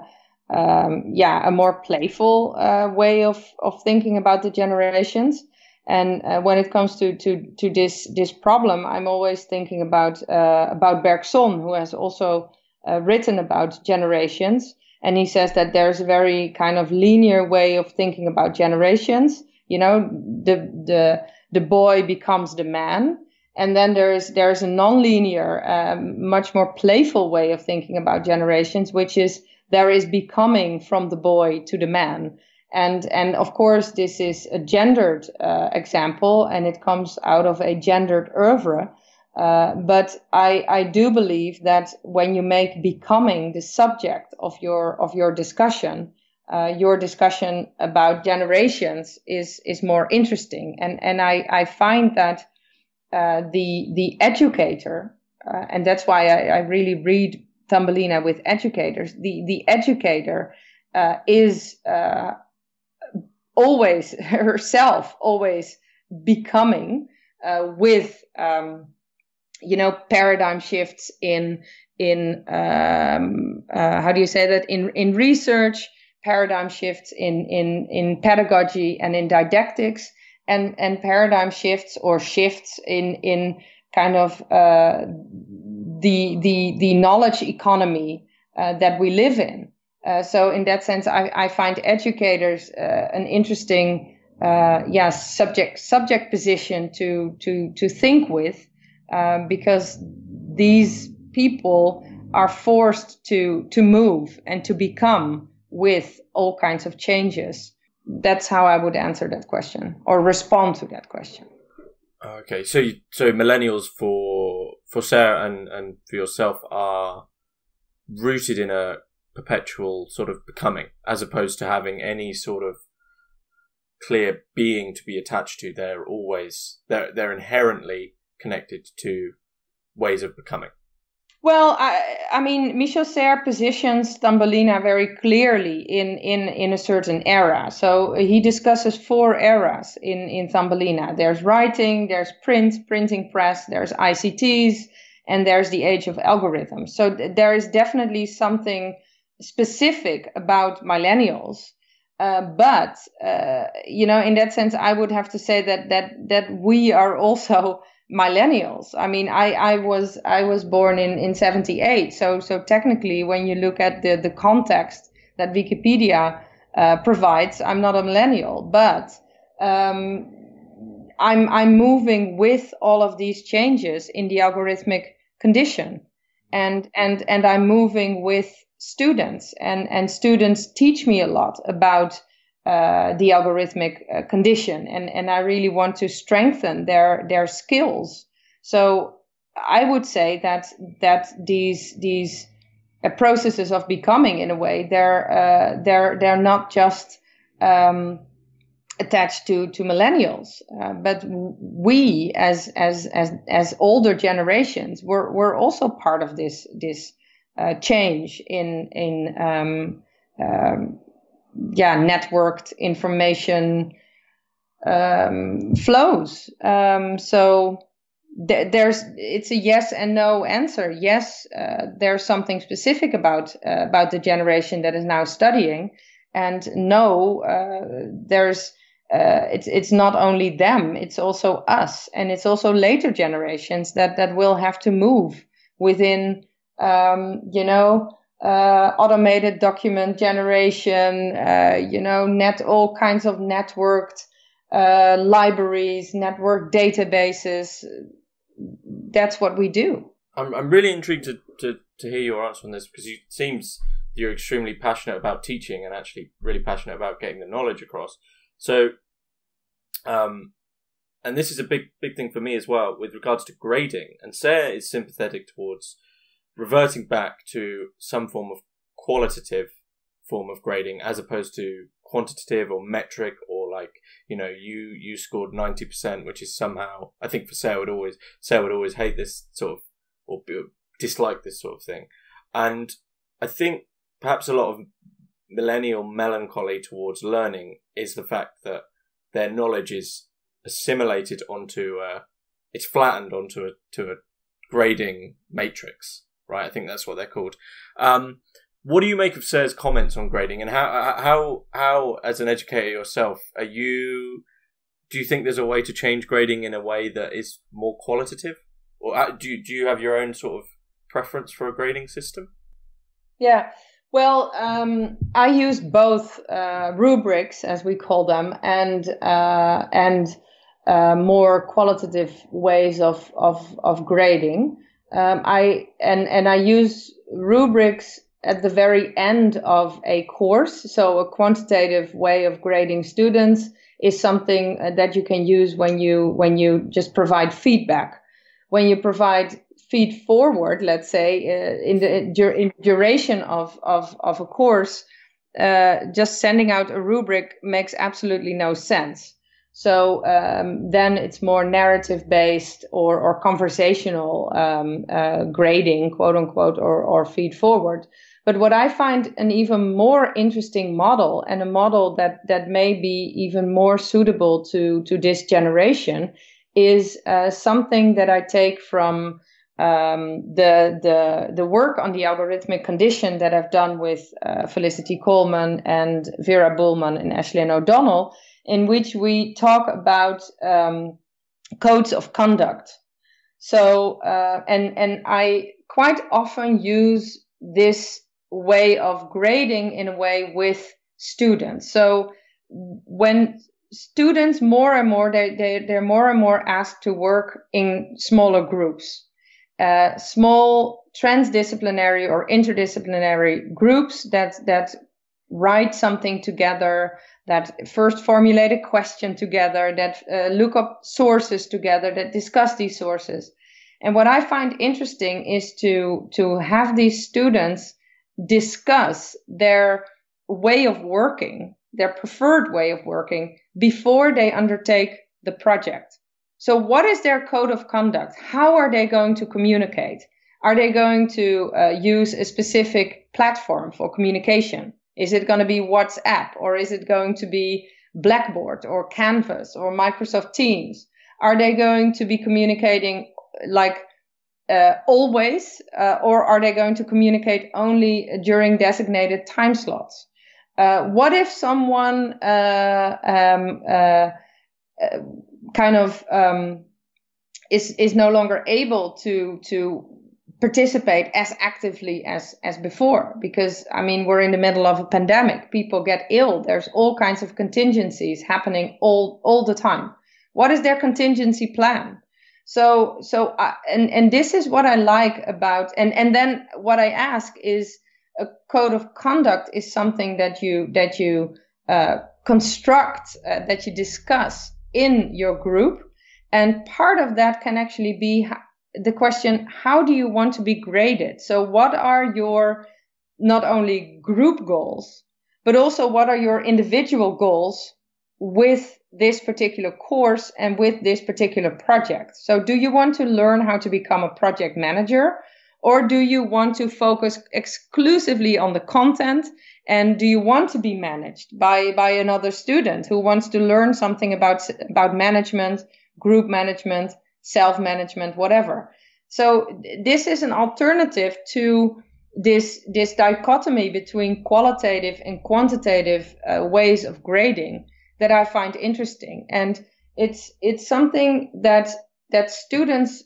um, yeah a more playful uh, way of of thinking about the generations. And uh, when it comes to to to this this problem, I'm always thinking about uh, about Bergson, who has also uh, written about generations, and he says that there's a very kind of linear way of thinking about generations. You know, the the the boy becomes the man, and then there's there's a non-linear, um, much more playful way of thinking about generations, which is there is becoming from the boy to the man. And and of course this is a gendered uh, example and it comes out of a gendered oeuvre. Uh, but I, I do believe that when you make becoming the subject of your of your discussion, uh, your discussion about generations is is more interesting, and and I, I find that uh, the the educator, uh, and that's why I, I really read Thumbelina with educators. The the educator uh, is uh, always (laughs) herself always becoming uh, with um, you know paradigm shifts in in um, uh, how do you say that in in research paradigm shifts in in in pedagogy and in didactics and and paradigm shifts or shifts in in kind of uh, the the the knowledge economy uh, that we live in uh, so in that sense, I, I find educators uh, an interesting, uh, yeah, subject subject position to to to think with, um, because these people are forced to to move and to become with all kinds of changes. That's how I would answer that question or respond to that question. Okay, so you, so millennials for for Serres and and for yourself are rooted in a perpetual sort of becoming, as opposed to having any sort of clear being to be attached to. They're always they're they're inherently connected to ways of becoming. Well, I, I mean, Michel Serres positions Thumbelina very clearly in, in, in a certain era. So he discusses four eras in, in Thumbelina. There's writing, there's print, printing press, there's ICTs, and there's the age of algorithms. So th- there is definitely something specific about millennials. Uh, but uh, you know, in that sense, I would have to say that that that we are also millennials. I mean, I I was I was born in in '78, so so technically, when you look at the the context that Wikipedia uh, provides, I'm not a millennial, but um, I'm I'm moving with all of these changes in the algorithmic condition, and and and I'm moving with students. And and students teach me a lot about uh, the algorithmic uh, condition and and I really want to strengthen their their skills. So I would say that that these these uh, processes of becoming in a way they're uh, they're they're not just um, attached to to millennials uh, but we as as as as older generations we're we're also part of this this change in in um, um, yeah networked information um, flows. Um, so th- there's it's a yes and no answer. Yes, uh, there's something specific about uh, about the generation that is now studying, and no, uh, there's. Uh, it's it's not only them; it's also us, and it's also later generations that that will have to move within um, you know, uh, automated document generation, uh, you know, net all kinds of networked uh, libraries, network databases. That's what we do. I'm I'm really intrigued to, to, to hear your answer on this because it seems you're extremely passionate about teaching and actually really passionate about getting the knowledge across. So, um, and this is a big big thing for me as well with regards to grading. And Serres is sympathetic towards reverting back to some form of qualitative form of grading as opposed to quantitative or metric or like you know you you scored 90% which is somehow i think for Serres would always Serres would always hate this sort of or dislike this sort of thing. And i think perhaps a lot of millennial melancholy towards learning is the fact that their knowledge is assimilated onto a, it's flattened onto a to a grading matrix, right? I think that's what they're called. Um, what do you make of Serres' comments on grading, and how how how as an educator yourself are you? Do you think there's a way to change grading in a way that is more qualitative, or uh, do you, do you have your own sort of preference for a grading system? Yeah, well, um, I use both uh, rubrics, as we call them, and uh, and uh, more qualitative ways of of, of grading. Um, I and and I use rubrics at the very end of a course. So a quantitative way of grading students is something uh, that you can use when you when you just provide feedback. When you provide feed forward, let's say uh, in the in duration of of of a course, uh, just sending out a rubric makes absolutely no sense. So um, then it's more narrative based or, or conversational um, uh, grading, quote unquote, or, or feed forward. But what I find an even more interesting model and a model that, that may be even more suitable to, to this generation is uh, something that I take from um, the, the, the work on the algorithmic condition that I've done with uh, Felicity Colman and Vera Bühlmann and Aislinn O'Donnell, in which we talk about um, codes of conduct. So, uh, and, and I quite often use this way of grading in a way with students. So when students more and more they, they they're more and more asked to work in smaller groups uh, small transdisciplinary or interdisciplinary groups that that write something together that first formulate a question together that uh, look up sources together that discuss these sources and what i find interesting is to to have these students discuss their way of working, their preferred way of working, before they undertake the project. So, what is their code of conduct? How are they going to communicate? Are they going to uh, use a specific platform for communication? Is it going to be WhatsApp or is it going to be Blackboard or Canvas or Microsoft Teams? Are they going to be communicating like uh, always, uh, or are they going to communicate only during designated time slots? Uh, what if someone uh, um, uh, uh, kind of um, is is no longer able to to participate as actively as as before? Because I mean, we're in the middle of a pandemic. People get ill. There's all kinds of contingencies happening all all the time. What is their contingency plan? So so I, and and this is what I like about and and then what I ask is a code of conduct is something that you that you uh, construct uh, that you discuss in your group and part of that can actually be the question how do you want to be graded so what are your not only group goals but also what are your individual goals with this particular course and with this particular project. So, do you want to learn how to become a project manager? Or do you want to focus exclusively on the content? And do you want to be managed by, by another student who wants to learn something about, about management, group management, self management, whatever? So, this is an alternative to this, this dichotomy between qualitative and quantitative uh, ways of grading that I find interesting. And it's it's something that that students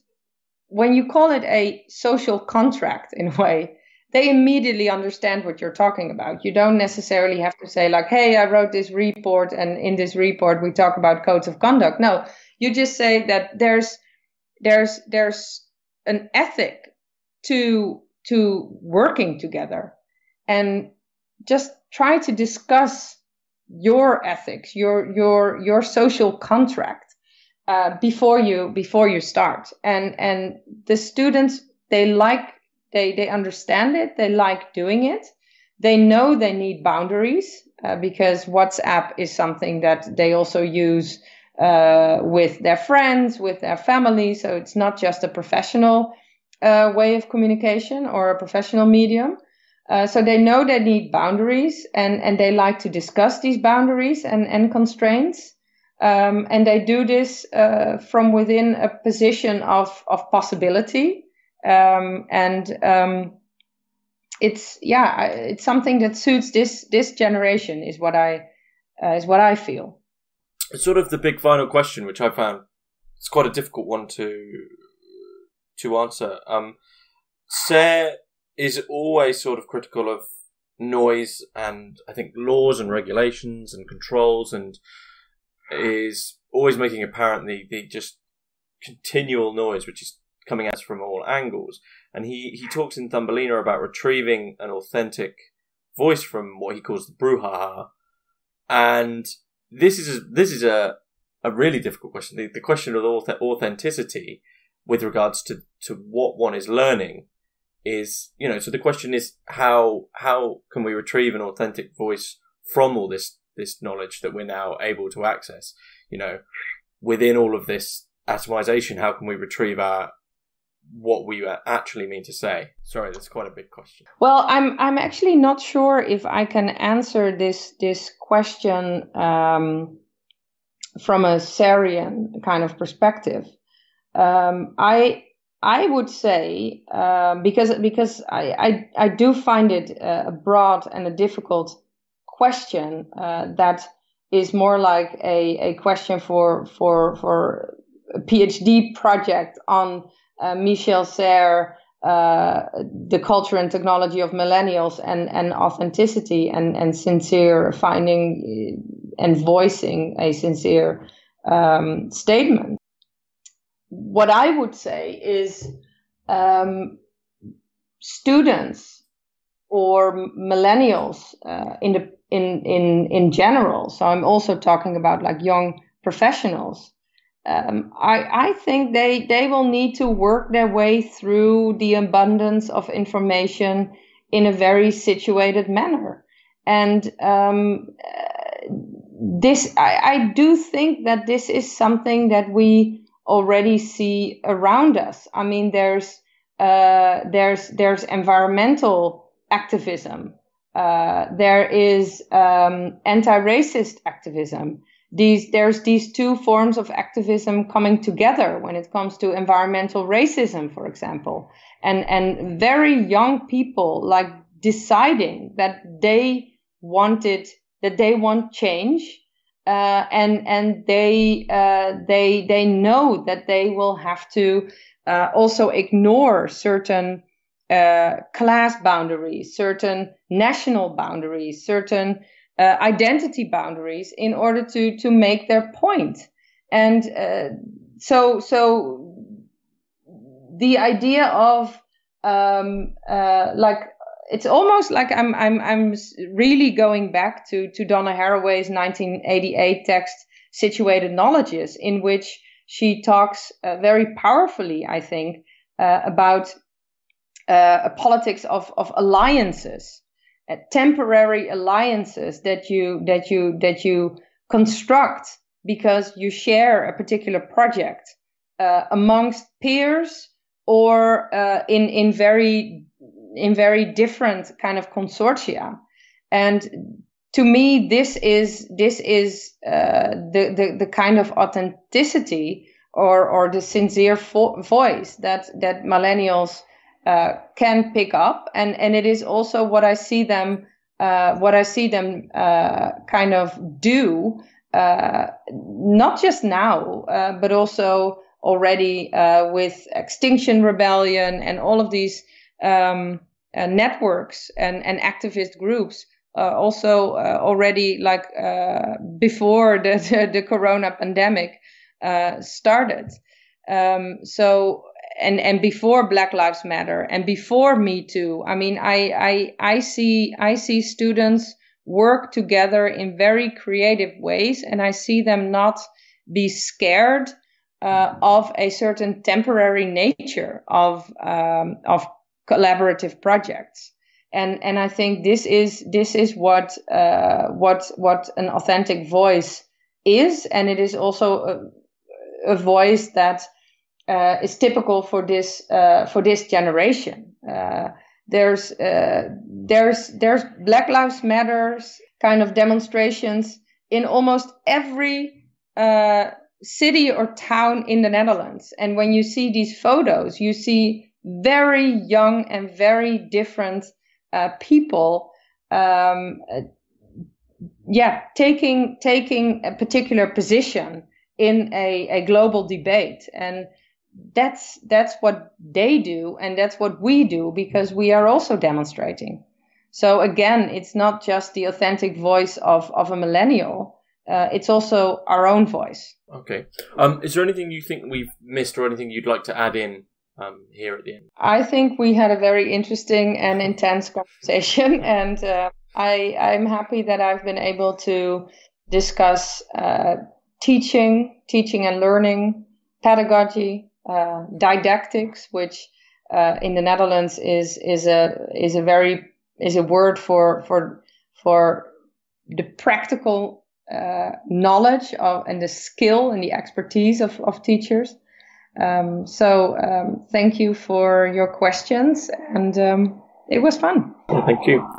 when you call it a social contract in a way, they immediately understand what you're talking about. You don't necessarily have to say like, "Hey, I wrote this report and in this report we talk about codes of conduct." No, you just say that there's there's there's an ethic to to working together and just try to discuss your ethics, your your your social contract uh, before you before you start. And and the students they like they they understand it. They like doing it. They know they need boundaries uh, because WhatsApp is something that they also use uh, with their friends, with their family. So it's not just a professional uh, way of communication or a professional medium. Uh, so they know they need boundaries and, and they like to discuss these boundaries and, and constraints. um, and they do this uh, from within a position of of possibility, um, and um, it's yeah, it's something that suits this this generation is what I uh, is what I feel. Sort of the big final question, which I found it's quite a difficult one to to answer. Um, Serres is always sort of critical of noise and I think laws and regulations and controls and is always making apparent the, the just continual noise which is coming at us from all angles. And he, he talks in Thumbelina about retrieving an authentic voice from what he calls the brouhaha. And this is a, this is a a really difficult question. The, the question of authenticity with regards to, to what one is learning is, you know, so the question is how, how can we retrieve an authentic voice from all this, this knowledge that we're now able to access? You know, within all of this atomization, how can we retrieve our, what we actually mean to say? Sorry, that's quite a big question. Well, I'm I'm actually not sure if I can answer this this question um, from a SAREan kind of perspective. Um, I I would say uh, because because I, I, I do find it a broad and a difficult question uh, that is more like a, a question for for for a PhD project on uh, Michel Serres, uh, the culture and technology of millennials and and authenticity and and sincere finding uh, and voicing a sincere um, statement what I would say is um, students or millennials uh, in the in in in general. So I'm also talking about like young professionals. Um, I I think they they will need to work their way through the abundance of information in a very situated manner, and um, this I, I do think that this is something that we already see around us. I mean, there's uh, there's there's environmental activism. Uh, there is um, anti-racist activism. These there's these two forms of activism coming together when it comes to environmental racism, for example, and and very young people like deciding that they wanted that they want change uh, and and they uh, they they know that they will have to uh, also ignore certain uh, class boundaries, certain national boundaries, certain uh, identity boundaries in order to to make their point. And uh, so so the idea of um, like it's almost like I'm I'm I'm really going back to to Donna Haraway's 1988 text situated knowledges in which she talks uh, very powerfully I think uh, about uh, a politics of of alliances uh, temporary alliances that you that you that you construct because you share a particular project uh, amongst peers or uh, in in very in very different kind of consortia. And to me, this is this is uh, the, the the kind of authenticity or or the sincere fo- voice that that millennials uh, can pick up, and and it is also what I see them uh, what I see them uh, kind of do, uh, not just now, uh, but also already with Extinction Rebellion and all of these um, networks and, and activist groups uh, also uh, already like uh, before the, (laughs) the, the, corona pandemic started. Um, so and and before Black Lives Matter and before Me Too. I mean, I I I see I see students work together in very creative ways, and I see them not be scared uh, of a certain temporary nature of um, of collaborative projects and and I think this is this is what uh, what what an authentic voice is, and it is also a, a voice that uh, is typical for this uh, for this generation. Uh, there's uh, there's there's Black Lives Matters kind of demonstrations in almost every uh, city or town in the Netherlands. And when you see these photos, you see very young and very different uh, people. Um, yeah, taking taking a particular position in a, a global debate, and that's that's what they do, and that's what we do because we are also demonstrating. So again, it's not just the authentic voice of of a millennial; uh, it's also our own voice. Okay. Um, is there anything you think we've missed, or anything you'd like to add in um, here at the end? I think we had a very interesting and intense conversation, (laughs) and uh, I, I'm happy that I've been able to discuss uh, teaching, teaching and learning, pedagogy, uh, didactics, which uh, in the Netherlands is is a is a very is a word for for for the practical uh, knowledge of and the skill and the expertise of, of teachers. Um, so um, thank you for your questions, and um, it was fun. Thank you.